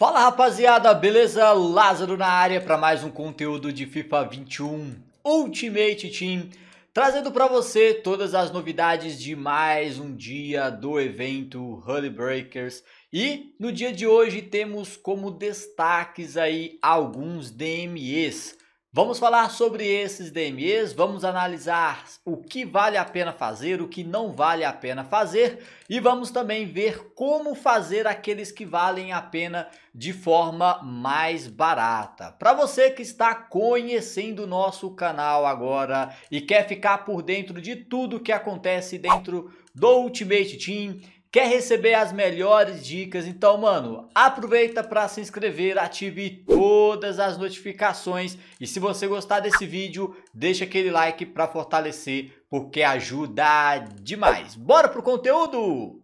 Fala rapaziada, beleza? Lázaro na área para mais um conteúdo de FIFA 21 Ultimate Team, trazendo para você todas as novidades de mais um dia do evento Holy Breakers. E no dia de hoje temos como destaques aí alguns DMEs. Vamos falar sobre esses DMEs, vamos analisar o que vale a pena fazer, o que não vale a pena fazer e vamos também ver como fazer aqueles que valem a pena de forma mais barata. Para você que está conhecendo o nosso canal agora e quer ficar por dentro de tudo que acontece dentro do Ultimate Team, Quer receber as melhores dicas? Então, mano, aproveita para se inscrever, ative todas as notificações e se você gostar desse vídeo, deixa aquele like para fortalecer, porque ajuda demais. Bora pro conteúdo?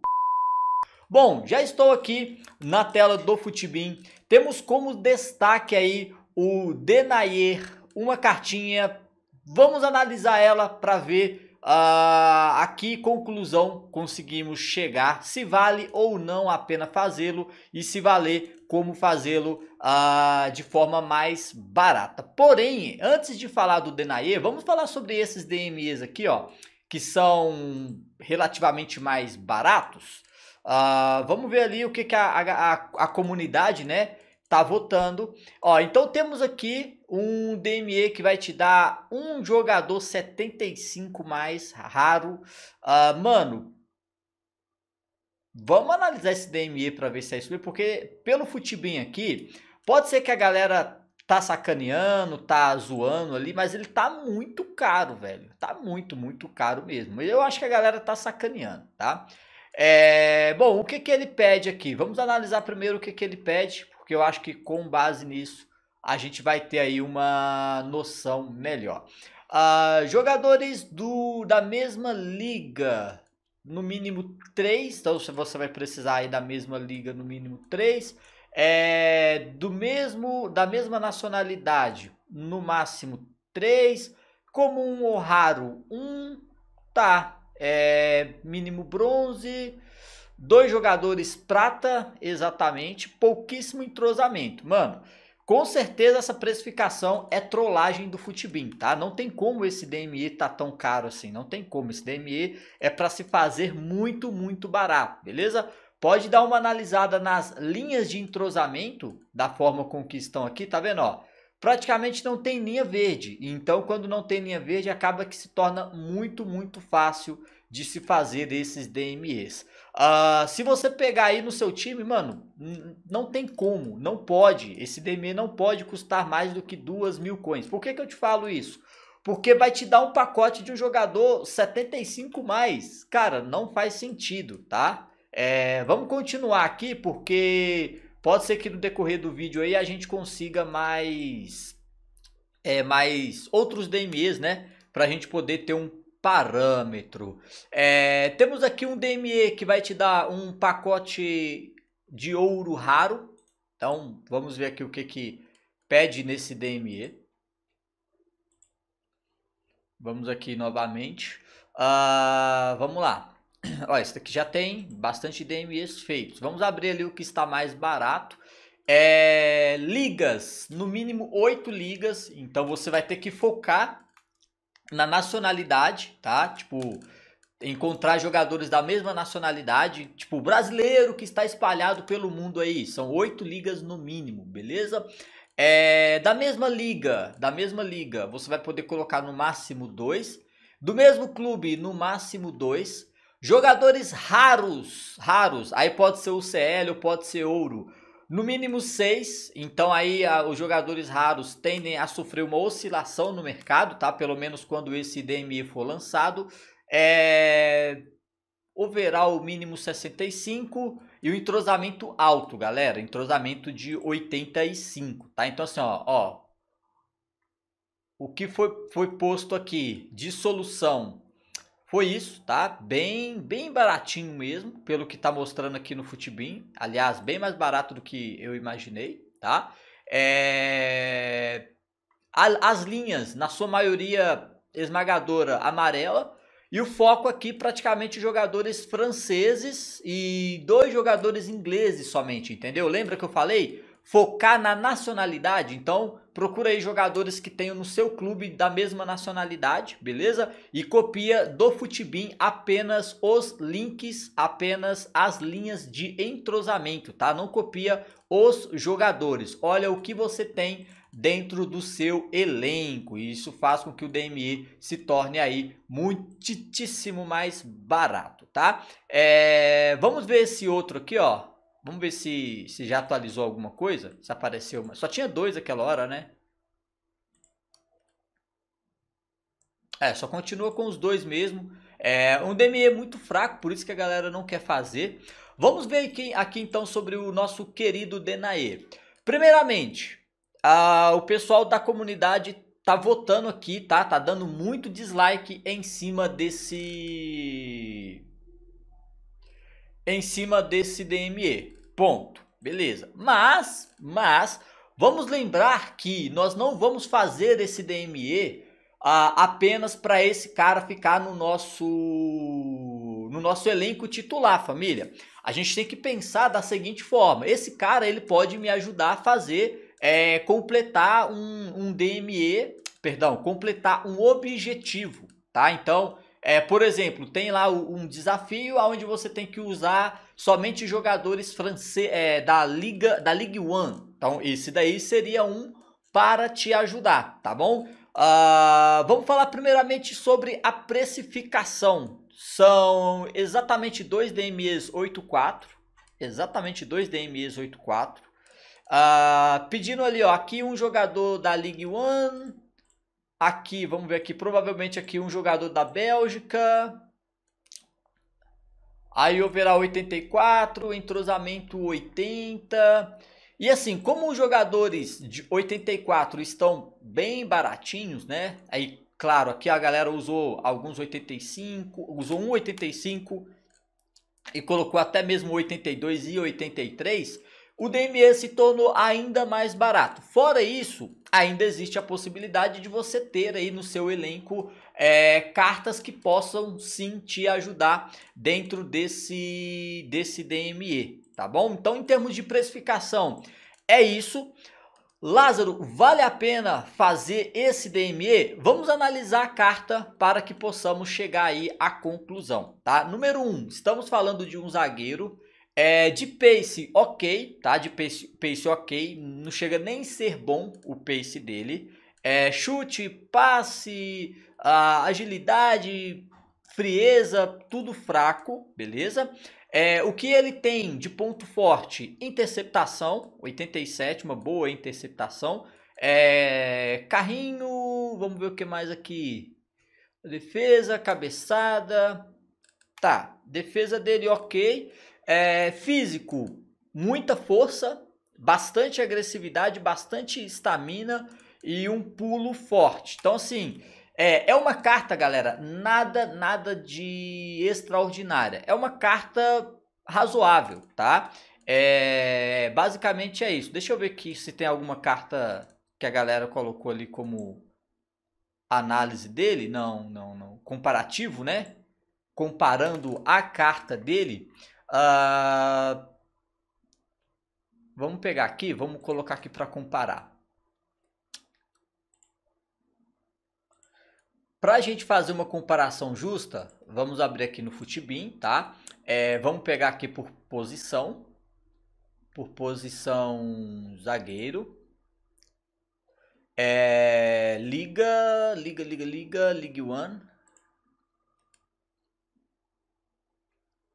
Bom, já estou aqui na tela do Futibin. Temos como destaque aí o Denayer, uma cartinha. Vamos analisar ela para ver Uh, aqui, conclusão, conseguimos chegar se vale ou não a pena fazê-lo e se valer, como fazê-lo uh, de forma mais barata. Porém, antes de falar do Denaye, vamos falar sobre esses DMEs aqui, ó, que são relativamente mais baratos. Uh, vamos ver ali o que, que a, a, a comunidade, né, tá votando. Ó, então temos aqui um DME que vai te dar um jogador 75 mais raro. Uh, mano, vamos analisar esse DME para ver se é isso porque pelo futebin aqui, pode ser que a galera tá sacaneando, tá zoando ali, mas ele tá muito caro, velho. Tá muito, muito caro mesmo. Eu acho que a galera tá sacaneando, tá? É, bom, o que que ele pede aqui? Vamos analisar primeiro o que que ele pede porque eu acho que com base nisso a gente vai ter aí uma noção melhor. Uh, jogadores do, da mesma liga, no mínimo 3, então você vai precisar aí da mesma liga no mínimo 3. É, do mesmo, da mesma nacionalidade, no máximo 3. Comum ou raro, 1. Um, tá. É, mínimo bronze. Dois jogadores prata, exatamente, pouquíssimo entrosamento. Mano, com certeza essa precificação é trollagem do Futibin, tá? Não tem como esse DME tá tão caro assim, não tem como. Esse DME é para se fazer muito, muito barato, beleza? Pode dar uma analisada nas linhas de entrosamento da forma com que estão aqui, tá vendo, ó? Praticamente não tem linha verde, então quando não tem linha verde acaba que se torna muito, muito fácil de se fazer esses DMEs. Uh, se você pegar aí no seu time, mano, não tem como, não pode. Esse DME não pode custar mais do que duas mil coins. Por que, que eu te falo isso? Porque vai te dar um pacote de um jogador 75 mais. Cara, não faz sentido, tá? É, vamos continuar aqui porque pode ser que no decorrer do vídeo aí a gente consiga mais, é, mais outros DMEs, né? Pra gente poder ter um parâmetro. É, temos aqui um DME que vai te dar um pacote de ouro raro. Então, vamos ver aqui o que, que pede nesse DME. Vamos aqui novamente. Uh, vamos lá. Olha, esse aqui já tem bastante DMEs feitos. Vamos abrir ali o que está mais barato. É, ligas, no mínimo 8 ligas. Então você vai ter que focar na nacionalidade, tá? Tipo, encontrar jogadores da mesma nacionalidade, tipo, brasileiro que está espalhado pelo mundo aí. São oito ligas no mínimo, beleza? É, da mesma liga, da mesma liga, você vai poder colocar no máximo dois. Do mesmo clube, no máximo dois. Jogadores raros, raros, aí pode ser o CL pode ser ouro no mínimo seis. Então aí a, os jogadores raros tendem a sofrer uma oscilação no mercado, tá? Pelo menos quando esse DME for lançado. É... Overall mínimo 65 e o entrosamento alto, galera. Entrosamento de 85, tá? Então assim, ó, ó. O que foi, foi posto aqui de solução foi isso, tá? Bem, bem baratinho mesmo, pelo que tá mostrando aqui no Futibin. Aliás, bem mais barato do que eu imaginei, tá? É... As linhas, na sua maioria esmagadora, amarela. E o foco aqui praticamente jogadores franceses e dois jogadores ingleses somente, entendeu? Lembra que eu falei? Focar na nacionalidade, então procura aí jogadores que tenham no seu clube da mesma nacionalidade, beleza? E copia do Futibin apenas os links, apenas as linhas de entrosamento, tá? Não copia os jogadores. Olha o que você tem dentro do seu elenco. E isso faz com que o DME se torne aí muitíssimo mais barato, tá? É, vamos ver esse outro aqui, ó. Vamos ver se, se já atualizou alguma coisa. Se apareceu. Só tinha dois aquela hora, né? É, só continua com os dois mesmo. É um DME muito fraco, por isso que a galera não quer fazer. Vamos ver aqui, aqui então sobre o nosso querido Denae. Primeiramente, a, o pessoal da comunidade tá votando aqui, tá? Tá dando muito dislike em cima desse em cima desse DME. Ponto. Beleza. Mas, mas, vamos lembrar que nós não vamos fazer esse DME uh, apenas para esse cara ficar no nosso no nosso elenco titular, família. A gente tem que pensar da seguinte forma: esse cara ele pode me ajudar a fazer é, completar um, um DME, perdão, completar um objetivo, tá? Então é, por exemplo, tem lá um desafio onde você tem que usar somente jogadores francês é, da Liga da Ligue 1. Então, esse daí seria um para te ajudar, tá bom? Uh, vamos falar primeiramente sobre a precificação. São exatamente dois DMEs 84. Exatamente dois DMEs 84. Uh, pedindo ali, ó, aqui um jogador da Ligue 1 Aqui, vamos ver aqui, provavelmente aqui um jogador da Bélgica. Aí overall 84, entrosamento 80. E assim, como os jogadores de 84 estão bem baratinhos, né? Aí, claro, aqui a galera usou alguns 85, usou um 85 e colocou até mesmo 82 e 83 o DME se tornou ainda mais barato. Fora isso, ainda existe a possibilidade de você ter aí no seu elenco é, cartas que possam sim te ajudar dentro desse, desse DME, tá bom? Então, em termos de precificação, é isso. Lázaro, vale a pena fazer esse DME? Vamos analisar a carta para que possamos chegar aí à conclusão, tá? Número 1, um, estamos falando de um zagueiro é, de pace, ok, tá? De pace, pace ok. Não chega nem ser bom o pace dele. É, chute, passe, agilidade, frieza, tudo fraco, beleza? É, o que ele tem de ponto forte? Interceptação, 87, uma boa interceptação. É, carrinho, vamos ver o que mais aqui. Defesa, cabeçada. Tá, defesa dele ok. É, físico, muita força, bastante agressividade, bastante estamina e um pulo forte. Então, assim, é, é uma carta, galera, nada, nada de extraordinária. É uma carta razoável, tá? É, basicamente é isso. Deixa eu ver aqui se tem alguma carta que a galera colocou ali como análise dele. Não, não, não. Comparativo, né? Comparando a carta dele. Uh, vamos pegar aqui, vamos colocar aqui para comparar. Para a gente fazer uma comparação justa, vamos abrir aqui no Futibin, tá? É, vamos pegar aqui por posição, por posição zagueiro. É, liga, liga, liga, liga, League One.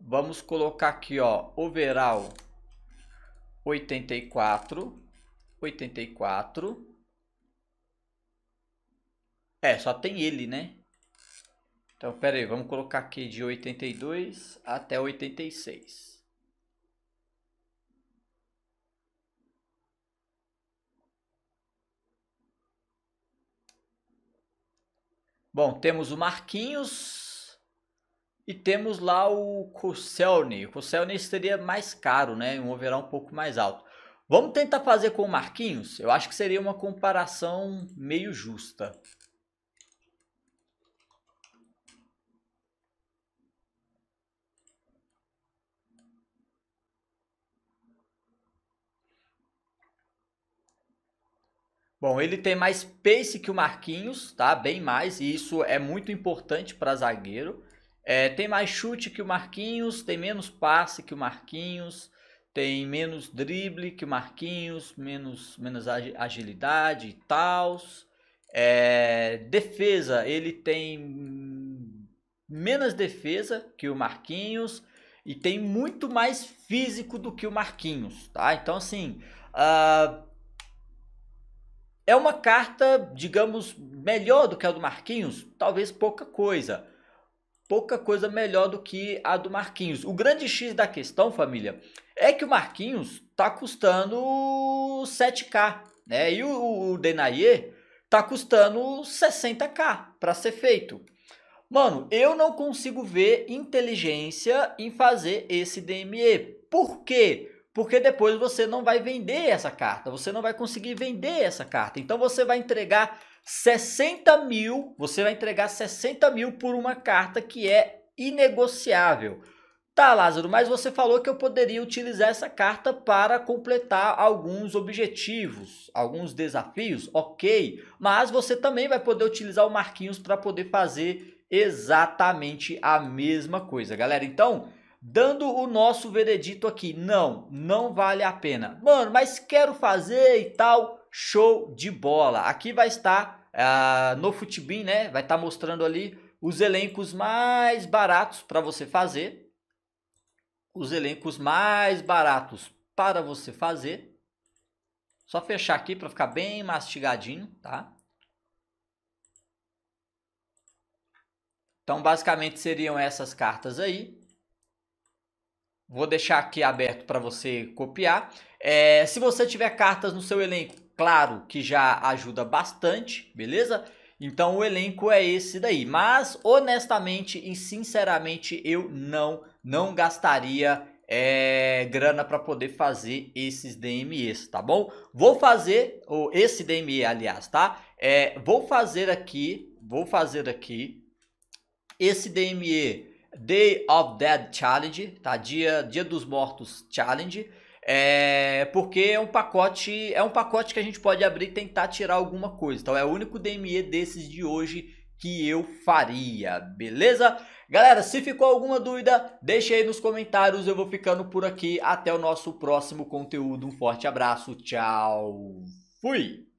Vamos colocar aqui, ó, overall 84, 84. É, só tem ele, né? Então, pera aí, vamos colocar aqui de 82 até 86. Bom, temos o Marquinhos, e temos lá o Koscielny. O Koscielny seria mais caro, né? Um overall um pouco mais alto. Vamos tentar fazer com o Marquinhos? Eu acho que seria uma comparação meio justa. Bom, ele tem mais pace que o Marquinhos, tá? Bem mais, e isso é muito importante para zagueiro. É, tem mais chute que o Marquinhos, tem menos passe que o Marquinhos, tem menos drible que o Marquinhos, menos, menos agilidade e tal. É, defesa, ele tem menos defesa que o Marquinhos e tem muito mais físico do que o Marquinhos, tá? Então, assim, uh, é uma carta, digamos, melhor do que a do Marquinhos? Talvez pouca coisa. Pouca coisa melhor do que a do Marquinhos. O grande X da questão, família, é que o Marquinhos tá custando 7k, né? E o, o Denayer tá custando 60k para ser feito. Mano, eu não consigo ver inteligência em fazer esse DME. Por quê? Porque depois você não vai vender essa carta, você não vai conseguir vender essa carta. Então você vai entregar 60 mil, você vai entregar 60 mil por uma carta que é inegociável. Tá, Lázaro, mas você falou que eu poderia utilizar essa carta para completar alguns objetivos, alguns desafios, ok. Mas você também vai poder utilizar o Marquinhos para poder fazer exatamente a mesma coisa, galera. Então, dando o nosso veredito aqui, não, não vale a pena. Mano, mas quero fazer e tal, show de bola. Aqui vai estar uh, no Futibin, né? Vai estar mostrando ali os elencos mais baratos para você fazer os elencos mais baratos para você fazer. Só fechar aqui para ficar bem mastigadinho, tá? Então, basicamente seriam essas cartas aí. Vou deixar aqui aberto para você copiar. É, se você tiver cartas no seu elenco, claro que já ajuda bastante, beleza? Então o elenco é esse daí. Mas honestamente e sinceramente eu não não gastaria é, grana para poder fazer esses DMEs, tá bom? Vou fazer ou esse DME, aliás, tá? É, vou fazer aqui, vou fazer aqui esse DME Day of Dead Challenge, tá? Dia Dia dos Mortos Challenge. É, porque é um pacote, é um pacote que a gente pode abrir e tentar tirar alguma coisa. Então é o único DME desses de hoje que eu faria, beleza? Galera, se ficou alguma dúvida, deixa aí nos comentários. Eu vou ficando por aqui. Até o nosso próximo conteúdo. Um forte abraço. Tchau. Fui.